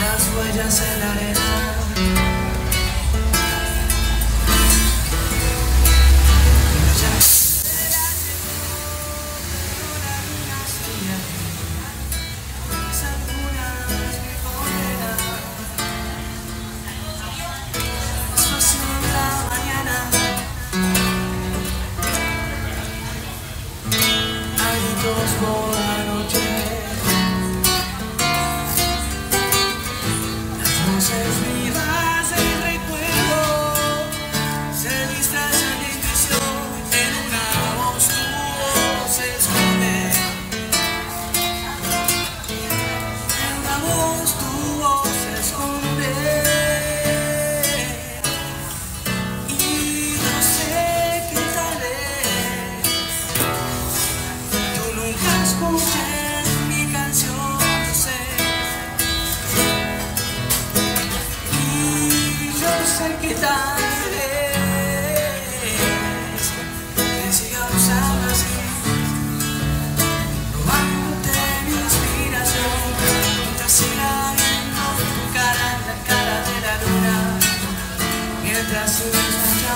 Las huellas en la arena. Entonces sé qué tal es Que sigamos así Robándote mi inspiración Mientras siga viendo tu cara en la cara de la luna Mientras siga